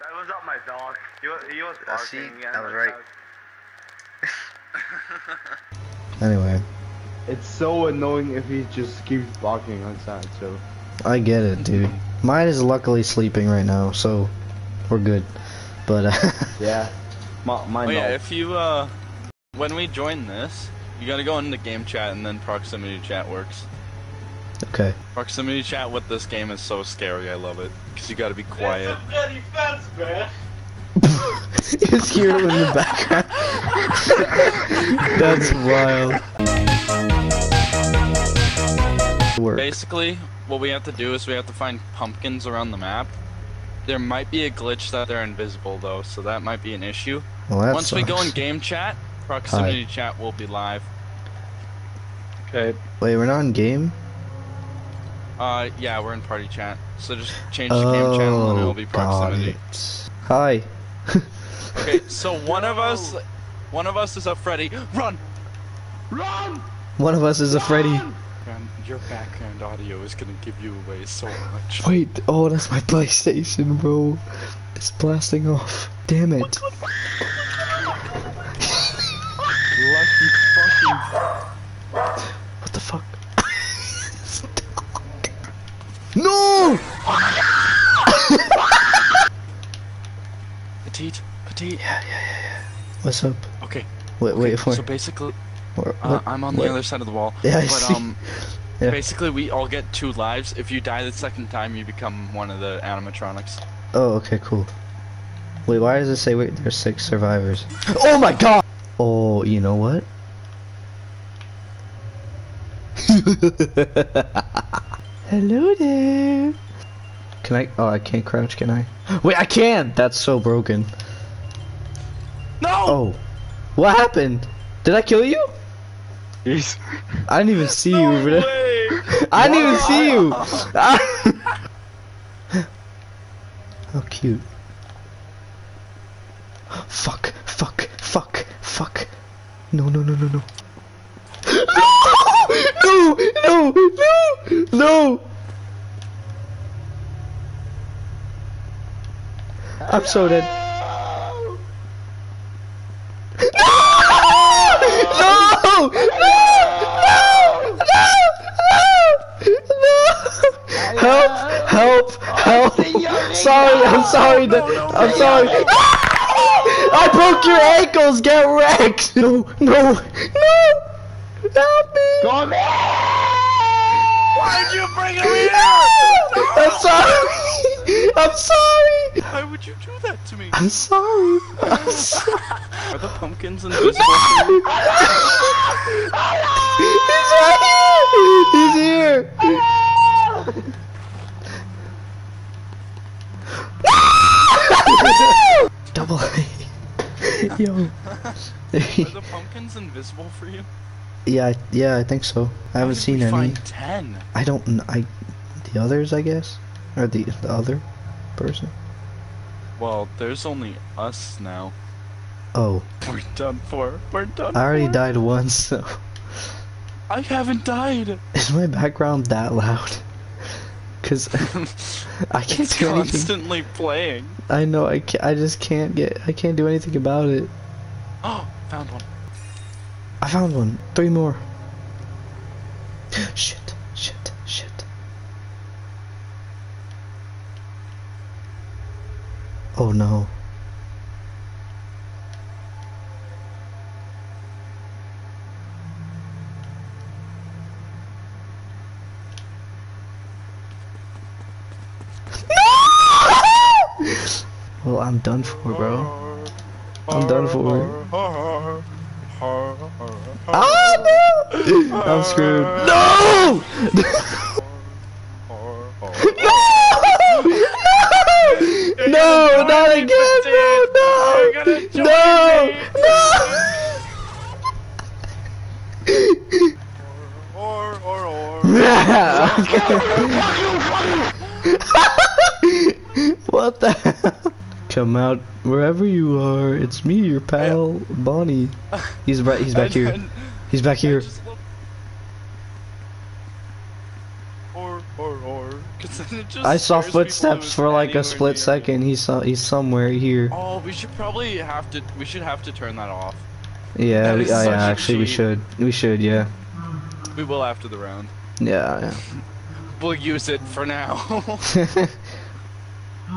That was not my dog. He was, he was barking. see, yeah, I was right. Anyway, It's so annoying if he just keeps barking outside, so. I get it, dude. Mine is luckily sleeping right now, so we're good. But uh, Yeah. My, mine Oh yeah, if you uh, when we join this, you gotta go into game chat and then proximity chat works. Okay. Proximity chat with this game is so scary. I love it because you gotta be quiet. you just hear him in the background. That's wild. Work. Basically, what we have to do is we have to find pumpkins around the map. There might be a glitch that they're invisible though, so that might be an issue. Well, that Once we go in game chat, proximity chat will be live. Okay. Wait, we're not in game. Uh, yeah, we're in party chat. So just change the game channel and it'll be Oh, proximity. it. Hi. Okay, so one of us, one of us is a Freddy. Run! Run! One of us is a Freddy. And your background audio is gonna give you away so much. Wait, oh, that's my PlayStation, bro. It's blasting off. Damn it. Lucky fucking. What the fuck? no! Petit, Petit. What's up? Okay. Wait, okay, wait for So basically, Where- uh, I'm on the other side of the wall. Yeah, I but see. um, Yeah. basically we all get two lives. If you die the second time, you become one of the animatronics. Oh, okay, cool. Wait, why does it say wait? There's six survivors. Oh my god! Oh, you know what? Hello there. Can I? Oh, I can't crouch. Can I? Wait, I can. That's so broken. No! Oh, what happened? Did I kill you? Yes. I didn't even see you over there. I didn't even see you. How cute. Fuck, fuck, fuck, fuck. No, no, no, no, no. No, no, no, no. I'm so dead. No! No! No! No! No! Help! Help! Help! Sorry, I'm sorry. th- I'm sorry. I broke your ankles. Get wrecked. No, no, no! Help me! Come here! Why'd you bring him here? I'm sorry. I'm sorry. Why would you do that to me? I'm sorry. I'm sorry. Are the pumpkins invisible? for you? He's right here. He's here. Double A. Yo. Are the pumpkins invisible for you? yeah, I- yeah, I think so. I haven't seen any. Find ten. I don't. I. The others, I guess, or the the other person. Well, there's only us now. Oh, We're done for. We're done. I already for. died once. So I haven't died. is my background that loud? Cause I can't It's do anything. constantly playing. I know. I can't, I just can't get. I can't do anything about it. Oh, found one. I found one. Three more. Shit. Shit. Shit. Oh no. I'm done for, bro. I'm done for. Ah, no! I'm screwed. No! no! No! No! Not again, bro! No! No! No! Or, or, or. what the? Come out wherever you are. It's me, your pal, Bonnie. He's right. He's back here. He's back here. Or, or, or. I saw footsteps for like a split near. second. He's he's somewhere here. Oh, we should probably have to. We should have to turn that off. Yeah, that we, oh, yeah. Actually, we should. We should. Yeah. We will after the round. Yeah. yeah. We'll use it for now.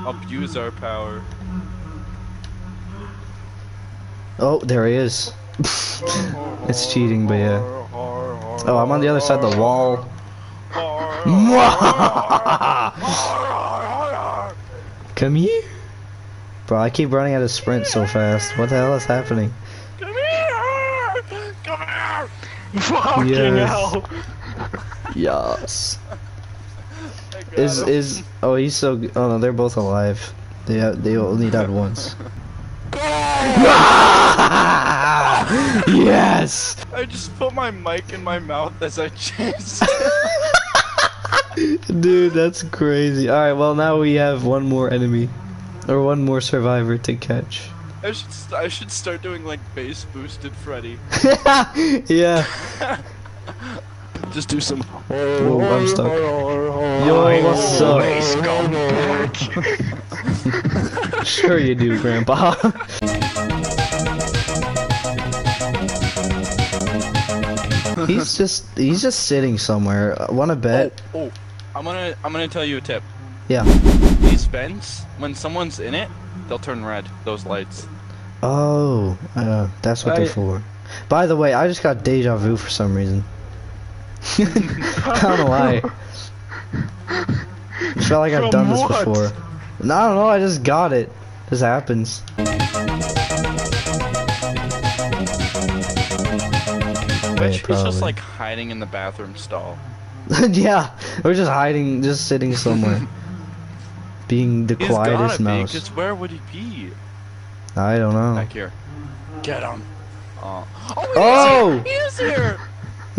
Abuse our power. oh, there he is. it's cheating, but yeah. Oh, I'm on the other side of the wall. Come here. Bro, I keep running out of sprint so fast. What the hell is happening? Come here! Come here! Fucking Yes. hell. Yes. Is is oh he's so oh no they're both alive. They uh, they only died once. yes. I just put my mic in my mouth as I chased. Dude, that's crazy. All right, well now we have one more enemy, or one more survivor to catch. I should st- I should start doing like bass boosted Freddy. yeah. Just do some. Whoa, I'm stuck. Yo, what's up? Sure you do, Grandpa. he's just he's just sitting somewhere. Uh, Wanna bet? Oh, oh, I'm gonna I'm gonna tell you a tip. Yeah. These vents, when someone's in it, they'll turn red. Those lights. Oh, uh, that's what they're for. By the way, I just got deja vu for some reason. I don't know why. I felt like I've From done this what? before. No, I don't know. I just got it. This happens. I bet Yeah, you he's probably. just like hiding in the bathroom stall. yeah, we're just hiding, just sitting somewhere, being the He's quietest gotta mouse. be, 'cause where would he be? I don't know. Back here. Get him. Oh. Oh! Oh! He is here!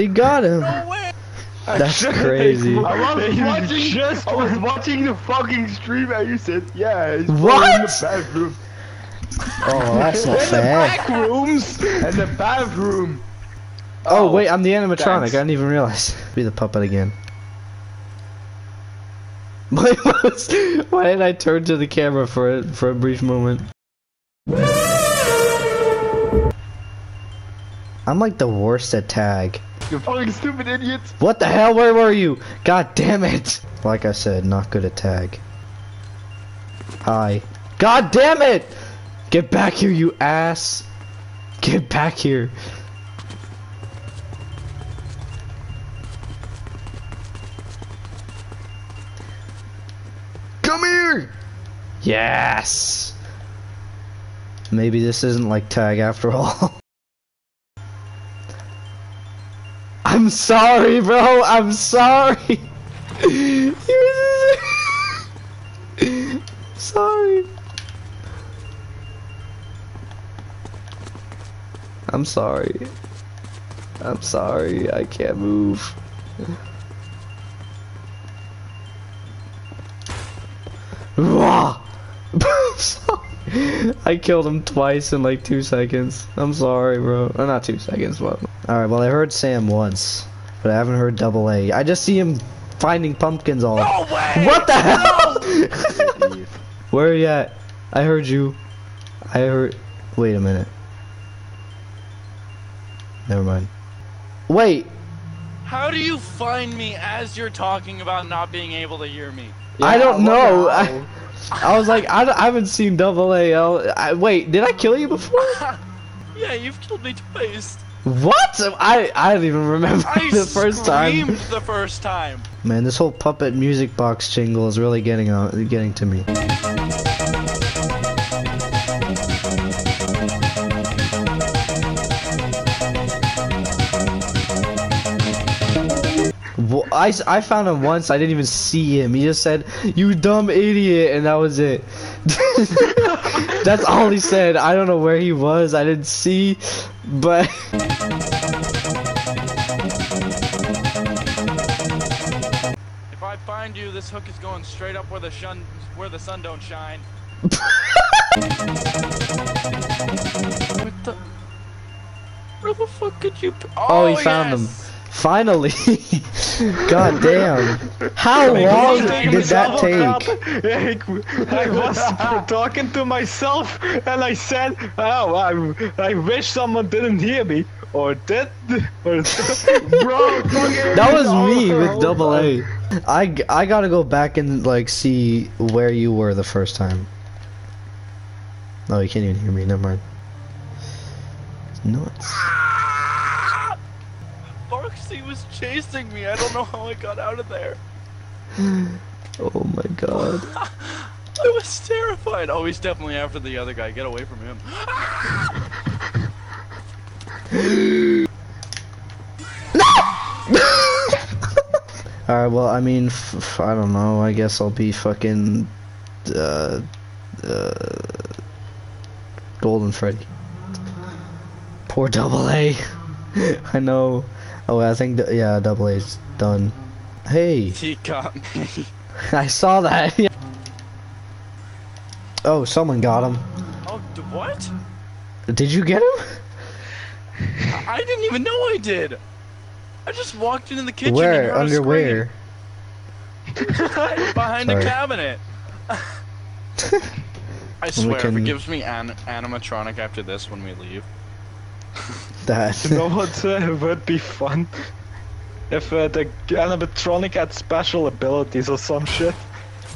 He is here! He got him. No way! That's crazy. I was watching just I was watching the fucking stream and you said, yeah, he's What? in the bathroom. Oh, that's not in the back rooms and the bathroom. Oh, oh, wait, I'm the animatronic. thanks. I didn't even realize. Be the puppet again. Why was- Why did I turn to the camera for a, for a brief moment? I'm like the worst at tag. You fucking stupid idiot. What the hell? Where were you? God damn it! Like I said, not good at tag. Hi. God damn it! Get back here, you ass! Get back here. Come here! Yes! Maybe this isn't like tag after all. I'm sorry, bro. I'm sorry. sorry. I'm sorry. I'm sorry. I can't move. I killed him twice in like two seconds. I'm sorry, bro. Or not two seconds, but. Alright, well, I heard Sam once, but I haven't heard Double A. I just see him finding pumpkins all. No way! What the hell? Where are you at? I heard you. I heard. Wait a minute. Never mind. Wait, How do you find me as you're talking about not being able to hear me? I don't know. I, I was like, I, don't- I haven't seen Double A. L- I, wait, did I kill you before? Yeah, you've killed me twice. What? I I don't even remember I the first time. screamed the first time. Man, this whole puppet music box jingle is really getting on, getting to me. Well, I, s- I found him once. I didn't even see him. He just said, "You dumb idiot," and that was it. That's all he said. I don't know where he was. I didn't see, but. If I find you, this hook is going straight up where the shun where the sun don't shine. what the? Where the fuck could you? p- Oh, he Oh, found yes. him. Finally! God damn. How long did that take? I was talking to myself and I said, oh, I, I wish someone didn't hear me. Or did. Or Bro, That was me with double. A. I, g- I gotta go back and like see where you were the first time. Oh, you can't even hear me. Never mind. Nuts. Barksy was chasing me. I don't know how I got out of there. Oh my god. I was terrified. Oh, he's definitely after the other guy. Get away from him. Alright, well, I mean, f- I don't know. I guess I'll be fucking. Uh. Uh. Golden Freddy. Poor double A. I know. Oh, I think, yeah, double A's done. Hey, He got me. I saw that. oh, someone got him. Oh, d- what? Did you get him? I didn't even know I did. I just walked into the kitchen. and Where? Under where? Behind Sorry. cabinet. I we swear, if can- it gives me an animatronic after this when we leave. That. you know what uh, would be fun? If uh, the animatronic had special abilities or some shit.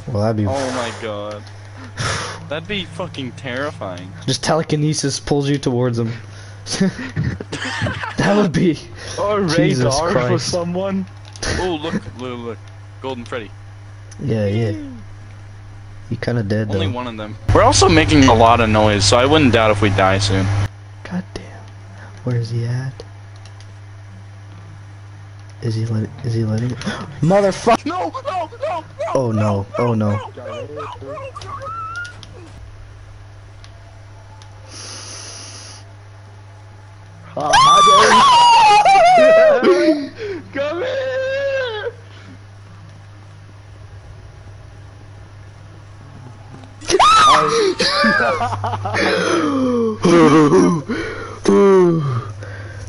well, that'd be. Oh my god. That'd be fucking terrifying. Just telekinesis pulls you towards him. that would be. Or Jesus radar for someone. Oh, look, look, look. Golden Freddy. Yeah, yeah. You kind of dead though. Only one of them. We're also making a lot of noise, so I wouldn't doubt if we die soon. Where is he at? Is he let? Is he letting? Motherfucker! No, no, no, no! Oh no! Oh no! Ah, Come here!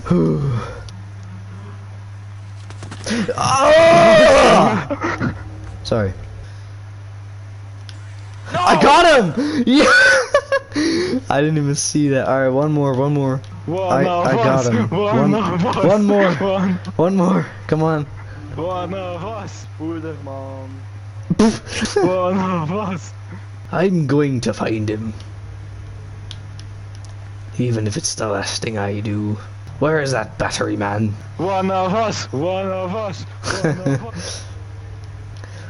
Ah! Sorry. I got him! Yeah! I didn't even see that. Alright, one more, one more. One I- I got us. him. One, One- one more. One, One more. Come on. one of us. Would mom. One of us. I'm going to find him. Even if it's the last thing I do. Where is that battery man? One of us. One of us. One of us.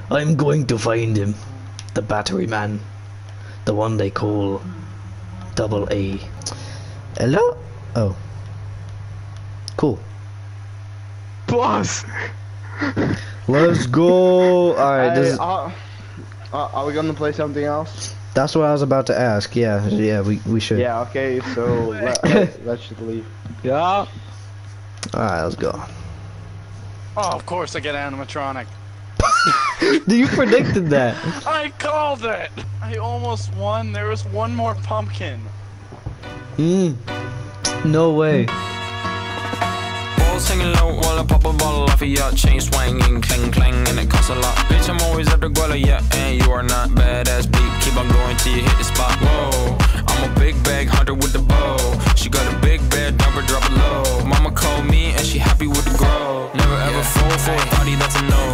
I'm going to find him. The battery man. The one they call Double A. Hello? Oh. Cool. Boss. Let's go. Alright, Hey, this, uh, uh, are we gonna play something else? that's what I was about to ask. Yeah, yeah, we, we should. Yeah, okay, so let, let, let's just leave. Yeah. Alright, let's go. Oh, of course I get animatronic. you predicted that. I called it! I almost won. There was one more pumpkin. Mm. No way. Balls hanging low while I pop a bottle off of your chain swinging, clang clang, and it costs a lot. Bitch, I'm always at the guala, yeah, and you are not badass beat. Keep on going till you hit the spot. Whoa, I'm a big bag hunter with the bow. She got a big bed, number drop it low. Mama called me and she happy with the grow. Never ever fall for a party that's a no.